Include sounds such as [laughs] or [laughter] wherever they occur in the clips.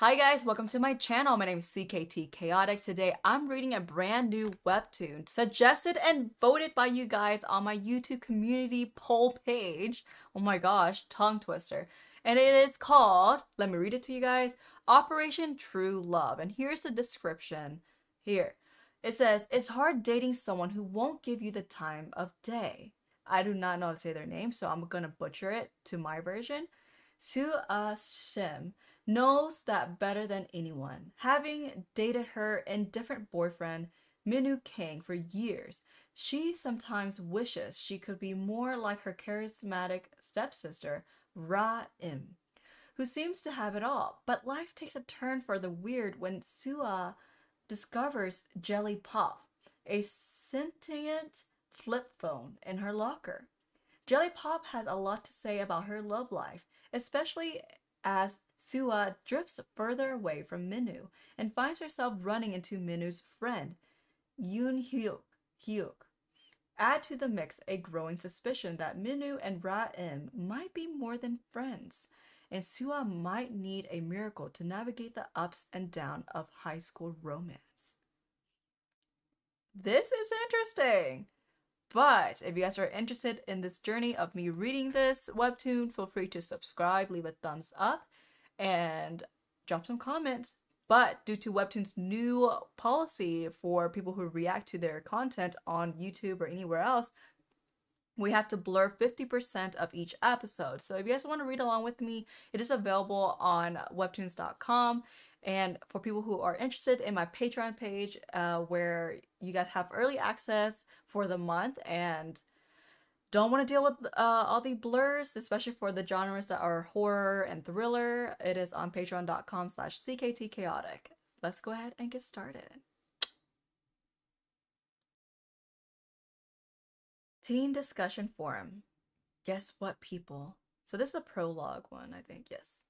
Hi guys, welcome to my channel. My name is CKT Chaotic. Today I'm reading a brand new webtoon suggested and voted by you guys on my YouTube community poll page. Oh my gosh, tongue twister. And it is called, let me read it to you guys, Operation True Love. And here's the description here. It says, It's hard dating someone who won't give you the time of day. I do not know how to say their name, so I'm gonna butcher it to my version. Su Shim knows that better than anyone. Having dated her indifferent boyfriend, Minu Kang, for years, she sometimes wishes she could be more like her charismatic stepsister, Ra Im, who seems to have it all. But life takes a turn for the weird when Sua discovers Jelly Pop, a sentient flip phone in her locker. Jelly Pop has a lot to say about her love life, especially as Sua drifts further away from Minu and finds herself running into Minu's friend, Yoon Hyuk. Hyuk. Add to the mix a growing suspicion that Minu and Ra-im might be more than friends, and Sua might need a miracle to navigate the ups and downs of high school romance. This is interesting. But if you guys are interested in this journey of me reading this webtoon, feel free to subscribe, leave a thumbs up, and drop some comments. But due to Webtoon's new policy for people who react to their content on YouTube or anywhere else, we have to blur 50% of each episode. So if you guys want to read along with me, it is available on webtoons.com. And for people who are interested in my Patreon page, uh, where you guys have early access for the month and don't want to deal with uh, all the blurs, especially for the genres that are horror and thriller, it is on patreon.com slash cktchaotic. Let's go ahead and get started. Teen Discussion Forum. Guess what, people? So this is a prologue one, I think, yes.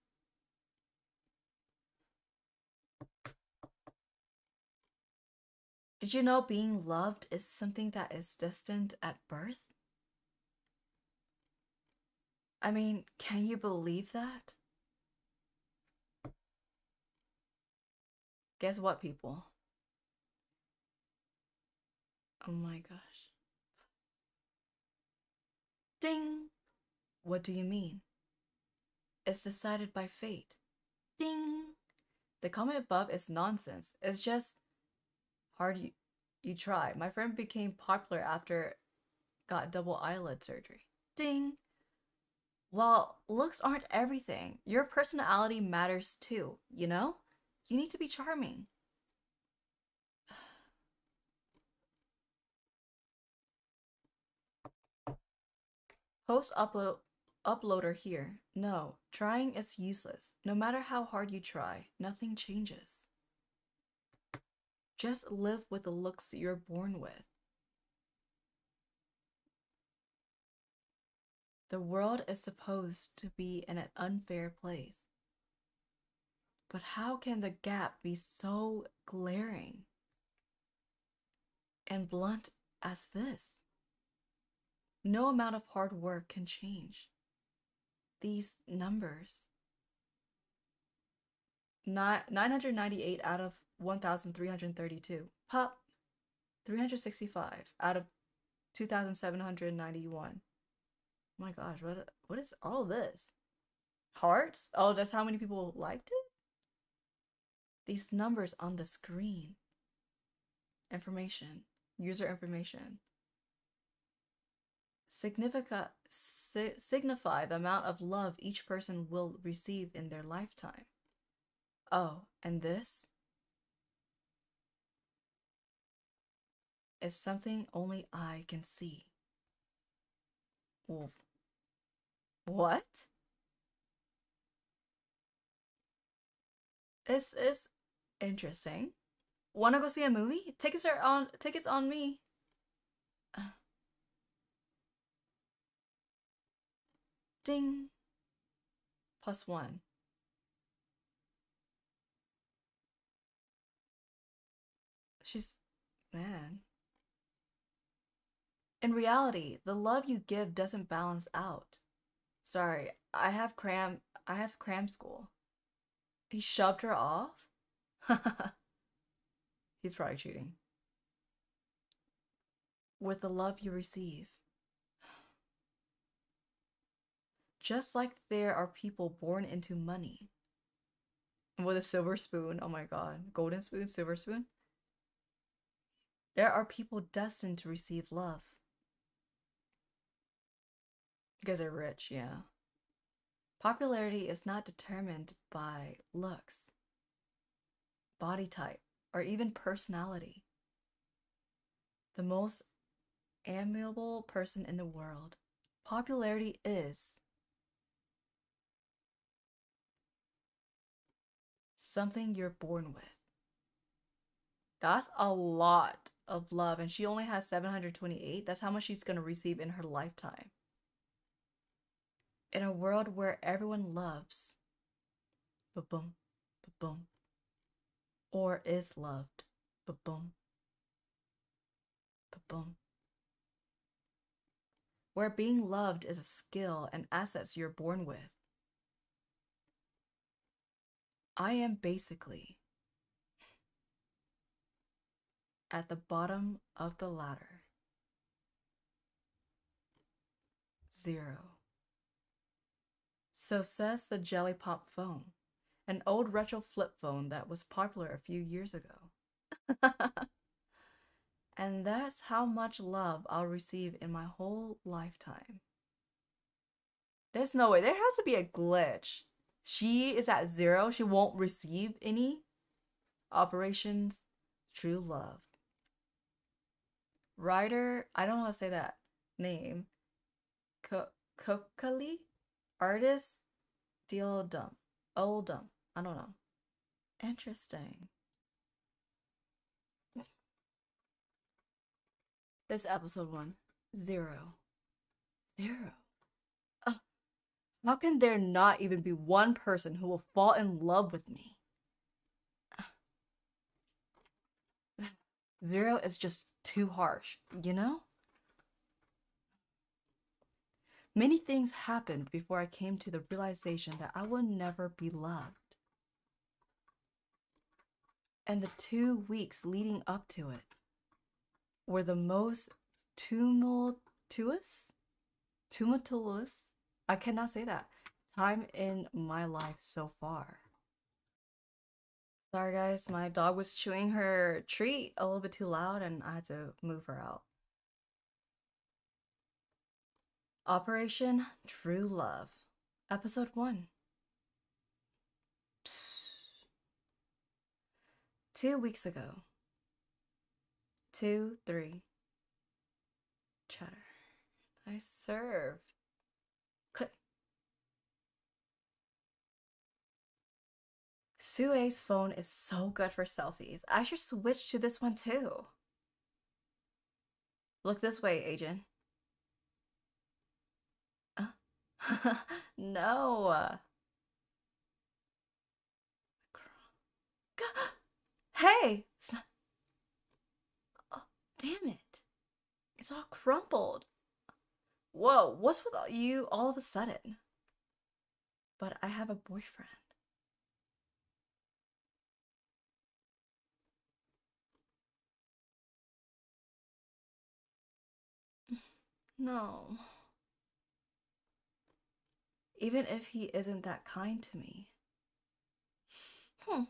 Did you know being loved is something that is destined at birth? I mean, can you believe that? Guess what, people? Oh my gosh. Ding! What do you mean? It's decided by fate. Ding! The comment above is nonsense. It's just hard you, you try. My friend became popular after got double eyelid surgery. Ding! Well, looks aren't everything. Your personality matters too, you know? You need to be charming. [sighs] Post upload uploader here. No, trying is useless. No matter how hard you try, nothing changes. Just live with the looks you're born with. The world is supposed to be in an unfair place. But how can the gap be so glaring and blunt as this? No amount of hard work can change these numbers. Not 998 out of 1,332. Pop 365 out of 2,791 my gosh, what what is all this? Hearts? Oh, that's how many people liked it? These numbers on the screen. Information. User information. Significa, si signify the amount of love each person will receive in their lifetime. Oh, and this? Is something only I can see. Wolf. What? This is interesting. Wanna go see a movie? Tickets are on tickets on me. Ding. Plus one. She's man. In reality, the love you give doesn't balance out. Sorry, I have cram I have cram school. He shoved her off? [laughs] He's probably cheating. With the love you receive. Just like there are people born into money. With a silver spoon. Oh my god. Golden spoon, silver spoon. There are people destined to receive love. Because they're rich, yeah. Popularity is not determined by looks, body type, or even personality. The most amiable person in the world. Popularity is something you're born with. That's a lot of love, and she only has 728. That's how much she's going to receive in her lifetime. In a world where everyone loves, ba boom, ba boom, or is loved, ba boom, ba boom. Where being loved is a skill and assets you're born with. I am basically at the bottom of the ladder. Zero. So says the Jelly Pop phone, an old retro flip phone that was popular a few years ago. [laughs] and that's how much love I'll receive in my whole lifetime. There's no way. There has to be a glitch. She is at zero. She won't receive any operations. True love. Writer, I don't know how to say that name. Kokali? Artist? Deal dumb. Old dumb. I don't know. Interesting. This episode one zero, zero. Zero. Zero. how can there not even be one person who will fall in love with me? [sighs] Zero is just too harsh, you know? Many things happened before I came to the realization that I will never be loved. And the two weeks leading up to it were the most tumultuous, tumultuous, I cannot say that, time in my life so far. Sorry guys, my dog was chewing her treat a little bit too loud and I had to move her out. Operation True Love, Episode 1. Two weeks ago. Two, three. Chatter. I serve. Click. Sue's phone is so good for selfies. I should switch to this one too. Look this way, agent. Uh, [laughs] no. Hey! Oh, damn it. It's all crumpled. Whoa, what's with you all of a sudden? But I have a boyfriend. [laughs] No. Even if he isn't that kind to me. Hmm.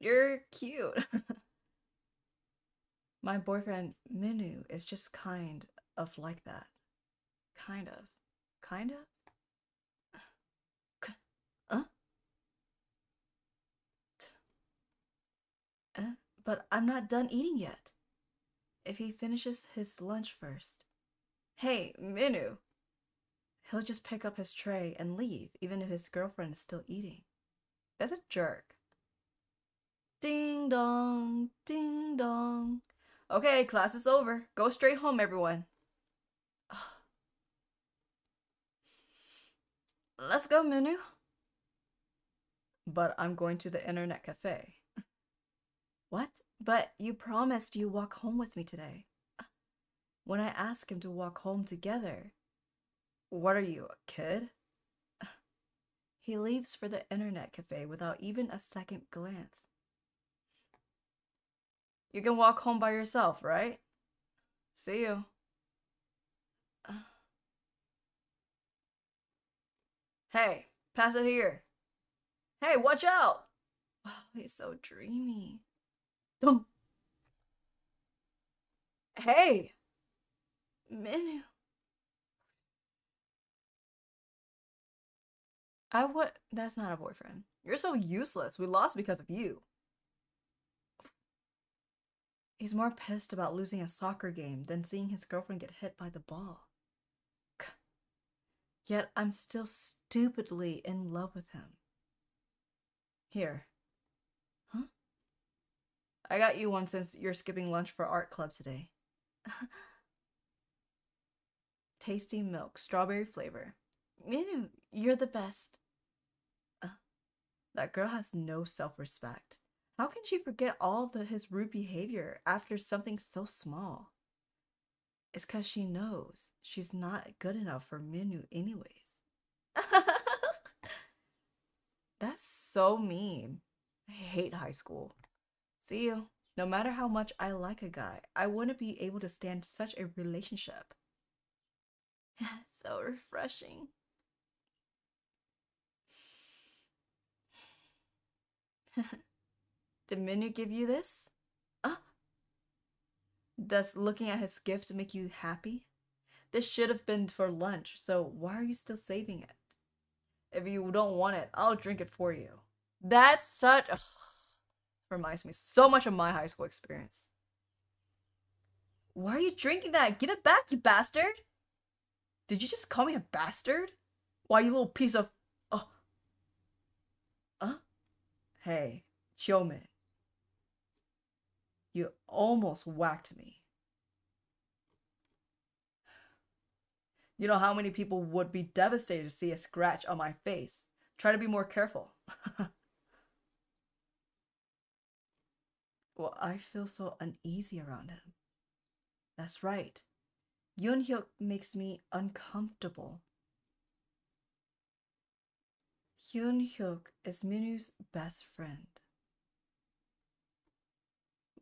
You're cute. [laughs] My boyfriend, Minu, is just kind of like that. Kind of. Kind of? Huh? Uh, but I'm not done eating yet. If he finishes his lunch first, Hey, Minu! He'll just pick up his tray and leave, even if his girlfriend is still eating. That's a jerk. Ding dong, ding dong. Okay, class is over. Go straight home, everyone. [sighs] Let's go, Minu. But I'm going to the internet cafe. [laughs] what? But you promised you walk home with me today [sighs] when I ask him to walk home together. What are you, a kid? He leaves for the internet cafe without even a second glance. You can walk home by yourself, right? See you. Hey, pass it here. Hey, watch out! Oh, he's so dreamy. Don't. Hey! Minu. I would. That's not a boyfriend. You're so useless. We lost because of you. He's more pissed about losing a soccer game than seeing his girlfriend get hit by the ball. Yet I'm still stupidly in love with him. Here. Huh? I got you one since you're skipping lunch for art club today. [laughs] Tasty milk, strawberry flavor. Minu, you're the best. That girl has no self respect. How can she forget all the his rude behavior after something so small? It's because she knows she's not good enough for Minu, anyways. [laughs] That's so mean. I hate high school. See you. No matter how much I like a guy, I wouldn't be able to stand such a relationship. [laughs] so refreshing. [laughs] Did Minu give you this? Uh, does looking at his gift make you happy? This should have been for lunch, so why are you still saving it? If you don't want it, I'll drink it for you. That's such. Ugh, [sighs] reminds me so much of my high school experience. Why are you drinking that? Give it back, you bastard! Did you just call me a bastard? Why, you little piece of. Oh. Huh? Hey, Chomin. You almost whacked me. You know how many people would be devastated to see a scratch on my face. Try to be more careful. [laughs] well, I feel so uneasy around him. That's right. Yoonhyuk makes me uncomfortable. Yoonhyuk is Minu's best friend.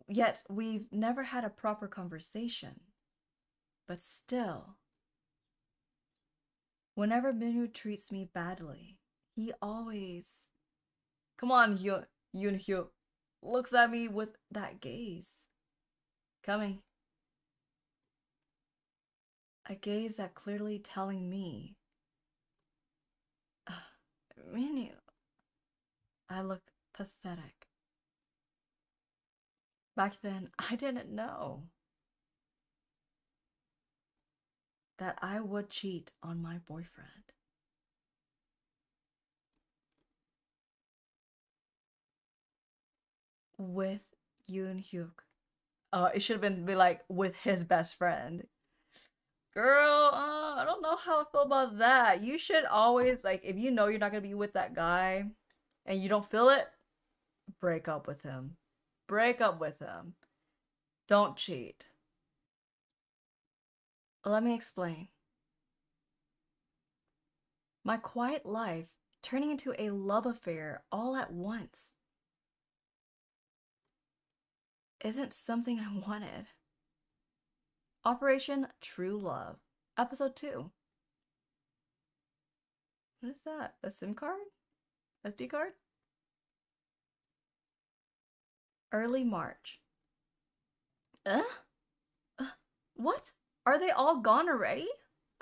Yet we've never had a proper conversation. But still, whenever Minu treats me badly, he always. Come on, Yoon Hyuk. Looks at me with that gaze. Coming. A gaze that clearly telling me. Uh, I look pathetic. Back then, I didn't know that I would cheat on my boyfriend. With Yoon Hyuk. Uh, it should have been be like with his best friend. Girl, uh, I don't know how I feel about that. You should always like if you know you're not gonna be with that guy and you don't feel it, break up with him. Break up with him. Don't cheat. Let me explain. My quiet life turning into a love affair all at once isn't something I wanted. Operation True Love, Episode 2. What is that? A SIM card? SD card? Early March. Uh? uh? What? Are they all gone already?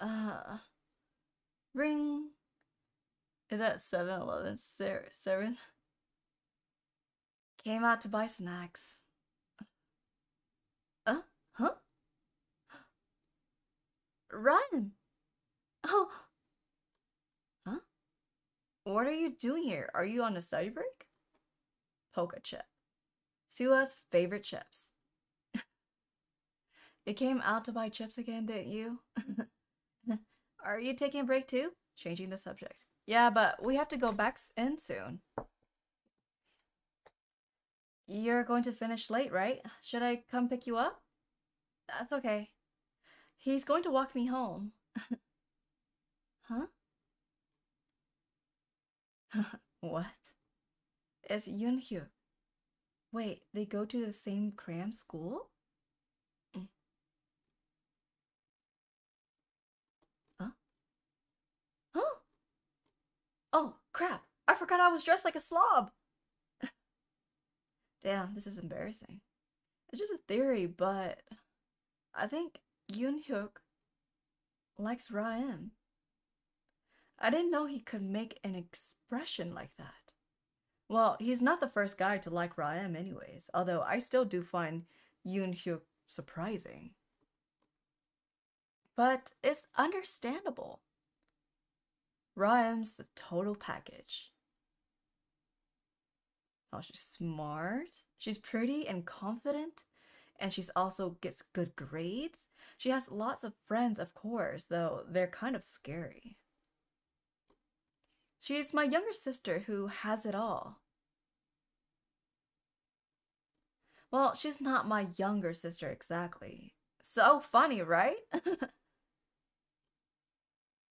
Uh. Ring. Is that 7 Eleven? 7? Came out to buy snacks. Uh? Huh? Run! Oh! Huh? What are you doing here? Are you on a study break? Poca chip. Sua's favorite chips. [laughs] you came out to buy chips again, didn't you? [laughs] Are you taking a break too? Changing the subject. Yeah, but we have to go back in soon. You're going to finish late, right? Should I come pick you up? That's okay. He's going to walk me home. [laughs] huh? [laughs] what? It's Yoonhyuk. Wait, they go to the same cram school? Mm. Huh? Huh? Oh, crap. I forgot I was dressed like a slob. [laughs] Damn, this is embarrassing. It's just a theory, but I think Yoonhyuk likes Ra-im. I didn't know he could make an expression like that. Well, he's not the first guy to like Ra-im anyways, although I still do find Yoonhyuk surprising. But it's understandable. Ra-im's the total package. Oh, she's smart. She's pretty and confident. And she's also gets good grades. She has lots of friends, of course, though they're kind of scary. She's my younger sister who has it all. Well, she's not my younger sister exactly. So funny, right? [laughs]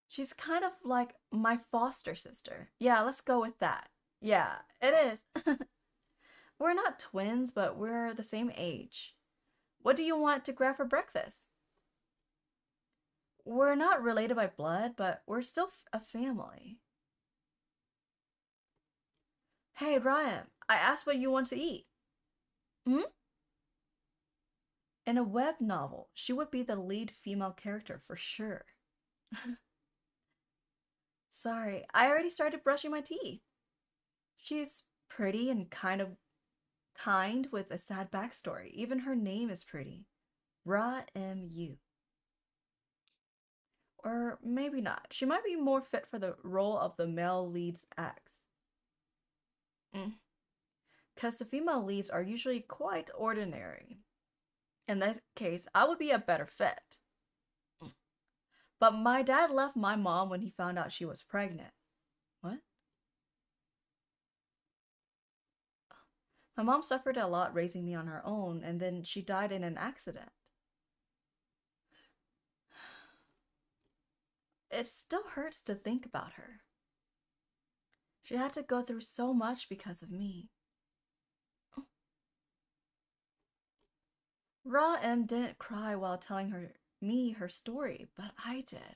she's kind of like my foster sister. Yeah, let's go with that. Yeah, it is. [laughs] we're not twins, but we're the same age. What do you want to grab for breakfast? We're not related by blood, but we're still a family. Hey, Ryan, I asked what you want to eat. Hmm? In a web novel, she would be the lead female character for sure. [laughs] Sorry, I already started brushing my teeth. She's pretty and kind of kind with a sad backstory. Even her name is pretty. Ra M U. Or maybe not. She might be more fit for the role of the male lead's ex. Because mm. the female leads are usually quite ordinary. In this case, I would be a better fit. Mm. But my dad left my mom when he found out she was pregnant. What? My mom suffered a lot raising me on her own, and then she died in an accident. It still hurts to think about her. She had to go through so much because of me. Ra-im didn't cry while telling her me her story, but I did.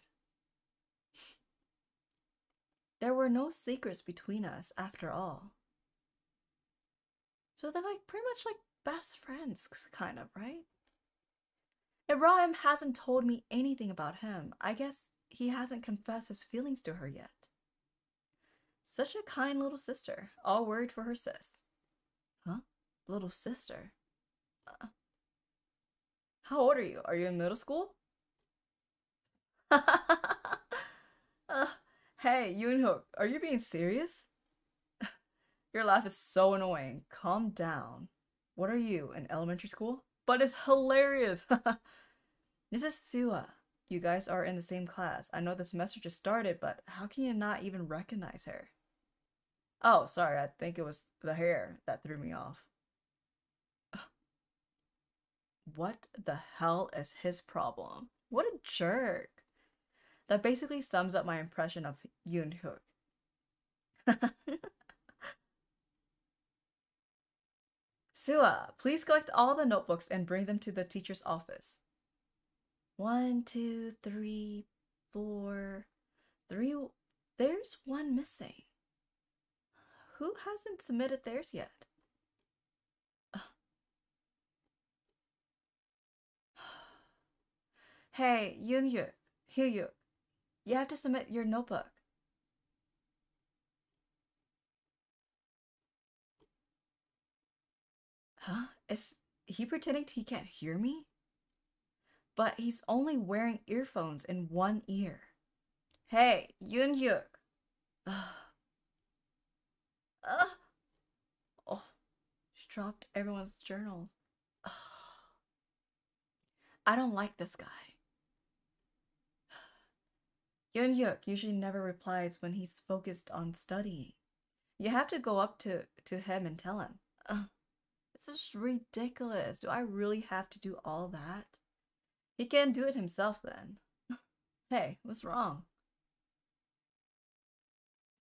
There were no secrets between us after all. So they're like pretty much like best friends, kind of, right? If Ra-im hasn't told me anything about him, I guess he hasn't confessed his feelings to her yet. Such a kind little sister, all worried for her sis. Huh? Little sister? Uh, how old are you? Are you in middle school? [laughs] uh, hey, Yoonhyuk, are you being serious? Your laugh is so annoying. Calm down. What are you, in elementary school? But it's hilarious! [laughs] this is Sua. You guys are in the same class. I know this semester just started, but how can you not even recognize her? Oh, sorry, I think it was the hair that threw me off. [sighs] What the hell is his problem? What a jerk. That basically sums up my impression of Yoonhyuk. [laughs] Sua, please collect all the notebooks and bring them to the teacher's office. One, two, three, four, three. There's one missing. Who hasn't submitted theirs yet? [sighs] hey, Yoonhyuk, Hyuk, you have to submit your notebook. Huh? Is he pretending he can't hear me? But he's only wearing earphones in one ear. Hey, Yoonhyuk. Uh, oh, she dropped everyone's journals. I don't like this guy. [sighs] Yoonhyuk usually never replies when he's focused on studying. You have to go up to, to him and tell him. Uh, this is ridiculous. Do I really have to do all that? He can't do it himself then. [laughs] hey, what's wrong?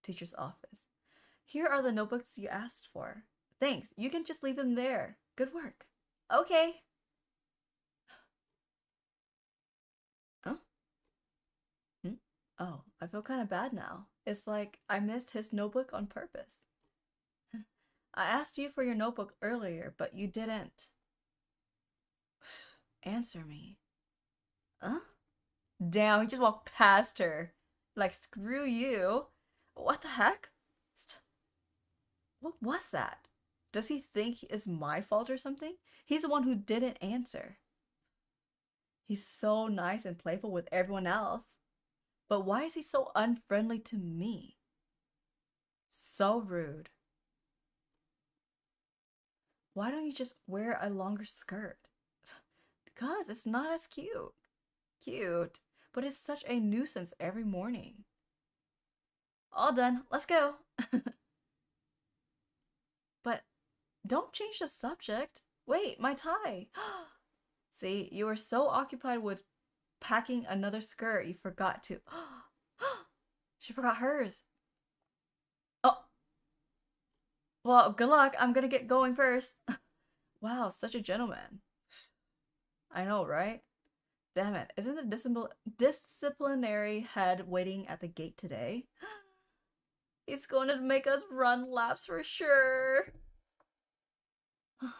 Teacher's office. Here are the notebooks you asked for. Thanks. You can just leave them there. Good work. Okay. [gasps] Huh? Hmm? Oh, I feel kind of bad now. It's like I missed his notebook on purpose. I asked you for your notebook earlier, but you didn't. [sighs] Answer me. Huh? Damn, he just walked past her. Like, screw you. What the heck? St- what was that? Does he think it's my fault or something? He's the one who didn't answer. He's so nice and playful with everyone else. But why is he so unfriendly to me? So rude. Why don't you just wear a longer skirt? Because it's not as cute. Cute, but it's such a nuisance every morning. All done. Let's go. [laughs] but don't change the subject. Wait, my tie. [gasps] See, you were so occupied with packing another skirt, you forgot to. [gasps] [gasps] she forgot hers. Oh. Well, good luck. I'm gonna get going first. [laughs] wow, such a gentleman. I know, right? Damn it. Isn't the discipl- disciplinary head waiting at the gate today? [gasps] He's going to make us run laps for sure. [sighs]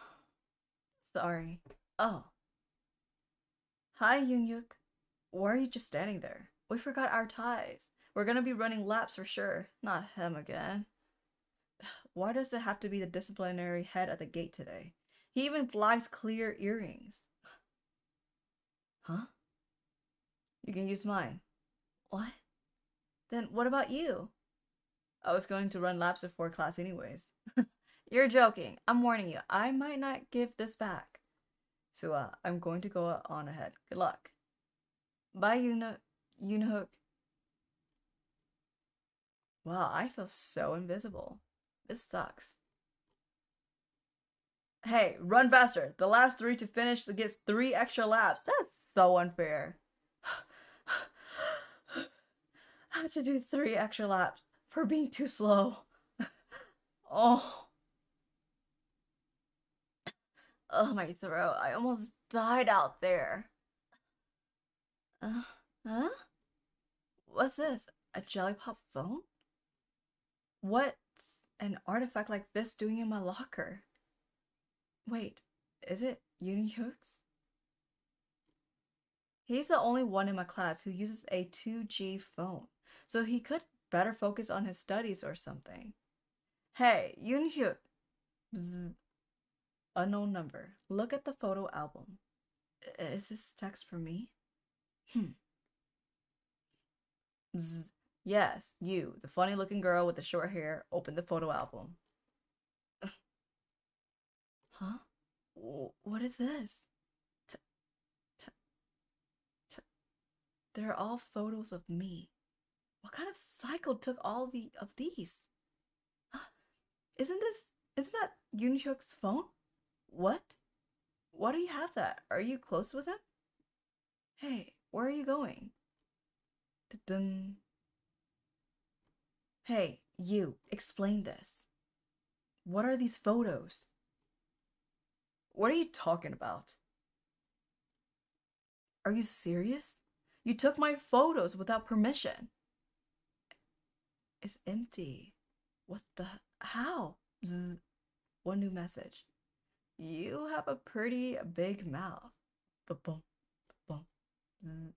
Sorry. Oh. Hi, Yunhyuk. Why are you just standing there? We forgot our ties. We're gonna be running laps for sure. Not him again. Why does it have to be the disciplinary head at the gate today? He even flags clear earrings. Huh? You can use mine. What? Then what about you? I was going to run laps before class anyways. [laughs] You're joking. I'm warning you. I might not give this back. So uh, I'm going to go on ahead. Good luck. Bye, Yuna Yoonhook. Wow, I feel so invisible. This sucks. Hey, run faster. The last three to finish gets three extra laps. That's so unfair. I [sighs] had to do three extra laps for being too slow. [laughs] oh. Oh, my throat. I almost died out there. Uh, huh? What's this? A jelly pop phone? What's an artifact like this doing in my locker? Wait, is it Yoonhyuk's? He's the only one in my class who uses a 2G phone, so he could better focus on his studies or something. Hey, Yoonhyuk. Bzz. Unknown number. Look at the photo album. Is this text for me? Hmm. Bzz. Yes, you, the funny looking girl with the short hair, opened the photo album. huh? What is this? T t t They're all photos of me. What kind of cycle took all the of these? [gasps] Isn't this isn't that Yoonhyuk's phone? What? Why do you have that? Are you close with him? Hey, where are you going? Dun. Hey, you, explain this. What are these photos? What are you talking about? Are you serious? You took my photos without permission. It's empty. What the? How? One new message. You have a pretty big mouth. Ba-bum, zzz.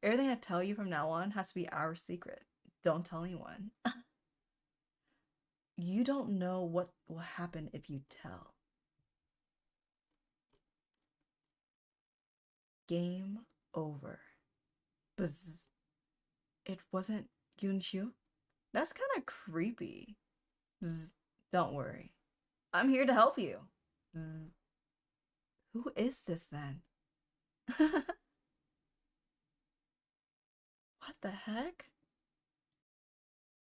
Everything I tell you from now on has to be our secret. Don't tell anyone. [laughs] you don't know what will happen if you tell. Game over. Buzz. It wasn't Yoonhyuk? That's kind of creepy. Bzz. Don't worry. I'm here to help you. Bzz. Who is this then? [laughs] what the heck?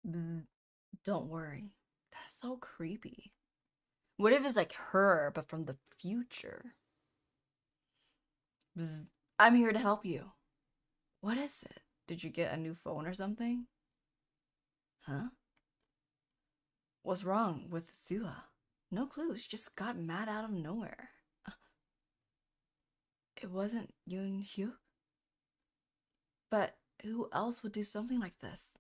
Bzz. Don't worry. So creepy. What if it's like her, but from the future? Bzz. I'm here to help you. What is it? Did you get a new phone or something? Huh? What's wrong with Sua? No clue. She just got mad out of nowhere. [sighs] It wasn't Yoon Hyuk? But who else would do something like this?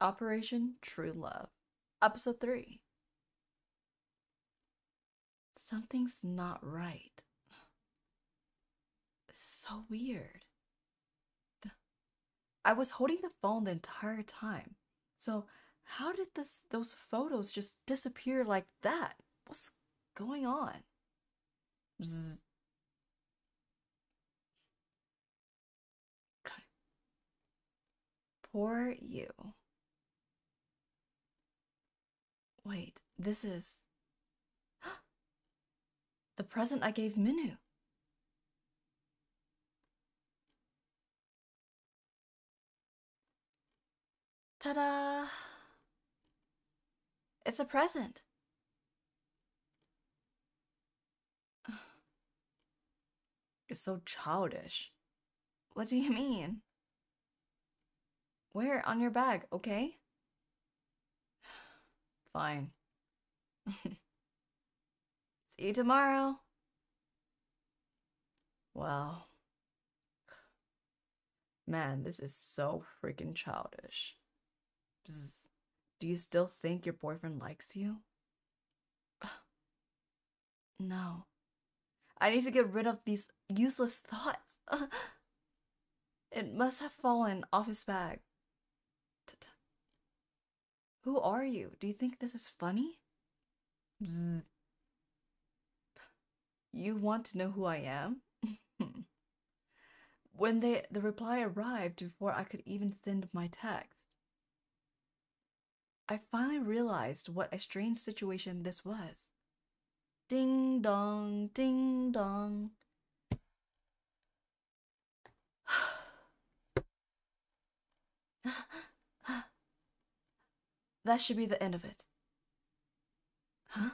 Operation True Love, Episode 3. Something's not right. It's so weird. I was holding the phone the entire time. So, how did this those photos just disappear like that? What's going on? Bzz. Poor you. Wait, this is [gasps] the present I gave Minu. Ta-da! It's a present. [sighs] It's so childish. What do you mean? Wear it on your bag, okay? Fine. [laughs] See you tomorrow. Wow. Man, this is so freaking childish. Bzz. Do you still think your boyfriend likes you? [sighs] no. I need to get rid of these useless thoughts. [laughs] it must have fallen off his bag. Who are you? Do you think this is funny? You want to know who I am? [laughs] when they, the reply arrived before I could even send my text, I finally realized what a strange situation this was. Ding dong, ding dong. [sighs] [laughs] that should be the end of it. Huh?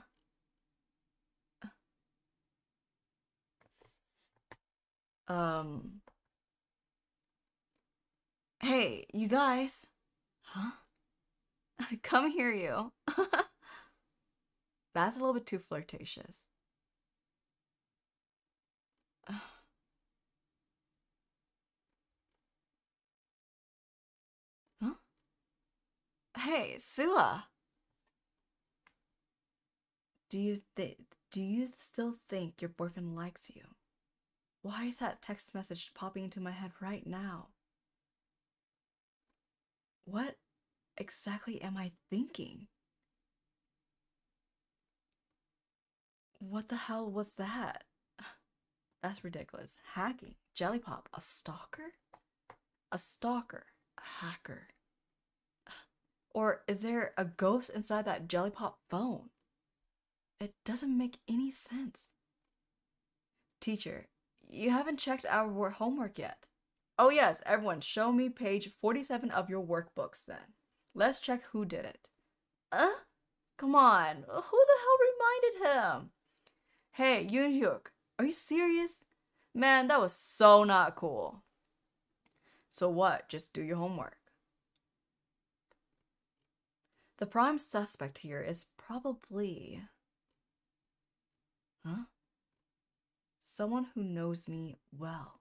Um. Hey, you guys. Huh? [laughs] Come here, you. [laughs] That's a little bit too flirtatious. [sighs] [sighs] [sighs] Hey, Sua. Do you think do you still think your boyfriend likes you? Why is that text message popping into my head right now? What exactly am I thinking? What the hell was that? [sighs] That's ridiculous. Hacking. Jelly Pop. A stalker? A stalker. A hacker. Or is there a ghost inside that Jelly Pop phone? It doesn't make any sense. Teacher, you haven't checked our homework yet. Oh, yes, everyone, show me page 47 of your workbooks then. Let's check who did it. Uh? Come on, who the hell reminded him? Hey, Yoon Hyuk, are you serious? Man, that was so not cool. So what? Just do your homework. The prime suspect here is probably. Huh? someone who knows me well.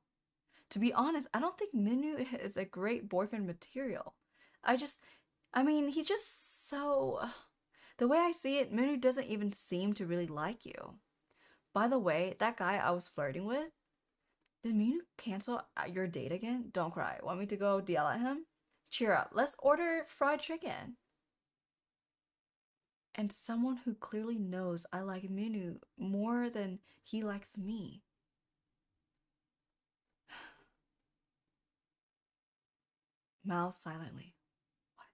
To be honest, I don't think Minu [laughs] is a great boyfriend material. I just, I mean, he just so. The way I see it, Minu doesn't even seem to really like you. By the way, that guy I was flirting with, did Minu cancel your date again? Don't cry. Want me to go yell at him? Cheer up. Let's order fried chicken. And someone who clearly knows I like Minu more than he likes me. [sighs] Mal silently. What?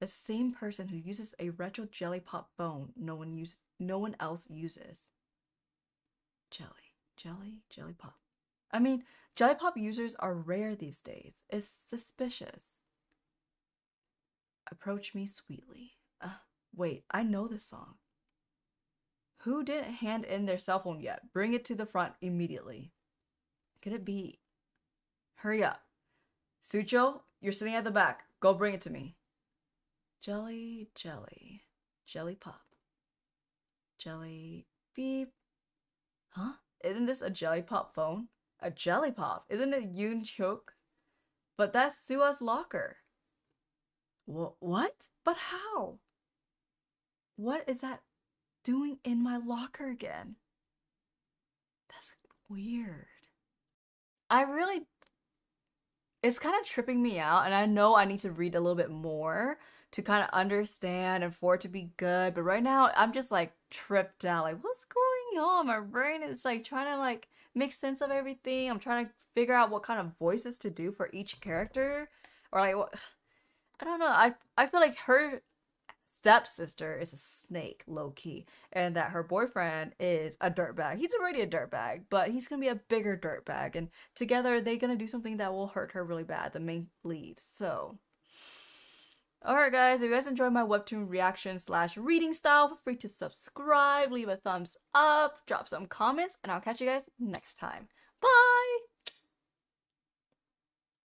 The same person who uses a retro jelly pop phone no one use no one else uses. Jelly, jelly, jelly pop. I mean, jelly pop users are rare these days. It's suspicious. Approach me sweetly. Uh, wait, I know this song. Who didn't hand in their cell phone yet? Bring it to the front immediately. Could it be? Hurry up. Sucho, you're sitting at the back. Go bring it to me. Jelly, jelly, jelly pop. Jelly beep. Huh? Isn't this a jelly pop phone? A jelly pop? Isn't it Yoon Chok? But that's Sua's locker. Wh- what? But how? What is that doing in my locker again? That's weird. I really. It's kind of tripping me out, and I know I need to read a little bit more to kind of understand and for it to be good. But right now, I'm just like tripped out. Like, what's going on? My brain is like trying to like make sense of everything. I'm trying to figure out what kind of voices to do for each character, or like what. I don't know. I I feel like her stepsister is a snake, low key, and that her boyfriend is a dirtbag. He's already a dirtbag, but he's gonna be a bigger dirtbag, and together they're gonna do something that will hurt her really bad. The main lead. So. Alright guys, if you guys enjoyed my webtoon reaction slash reading style, feel free to subscribe, leave a thumbs up, drop some comments, and I'll catch you guys next time.